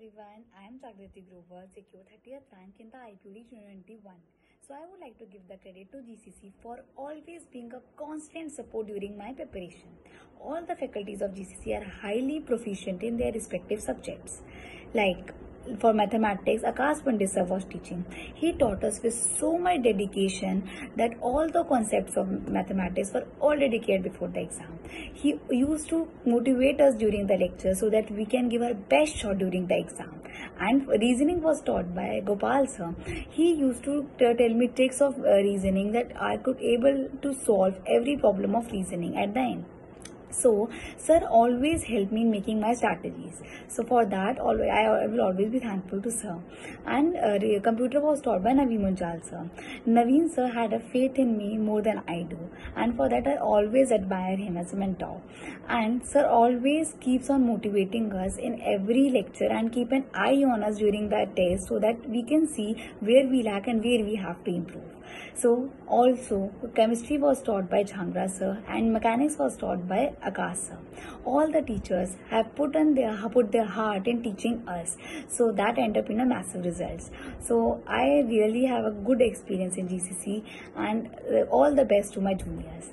everyone, I am Jagriti Grover, secure 30th rank in the IPU LEET 2021. So I would like to give the credit to GCC for always being a constant support during my preparation. All the faculties of GCC are highly proficient in their respective subjects. Like for mathematics, Akash Pandit sir was teaching. He taught us with so much dedication that all the concepts of mathematics were already cleared before the exam. He used to motivate us during the lecture so that we can give our best shot during the exam. And reasoning was taught by Gopal sir. He used to tell me tricks of uh, reasoning that I could able to solve every problem of reasoning at the end. So, sir always helped me in making my strategies. So, for that, always, I will always be thankful to sir. And uh, computer was taught by Naveen Munjal sir. Naveen sir had a faith in me more than I do. And for that, I always admire him as a mentor. And sir always keeps on motivating us in every lecture and keep an eye on us during that test so that we can see where we lack and where we have to improve. So also chemistry was taught by Jhangra sir and mechanics was taught by Akash sir. All the teachers have put on their put their heart in teaching us. So that end up in a massive results. So I really have a good experience in GCC and uh, all the best to my juniors.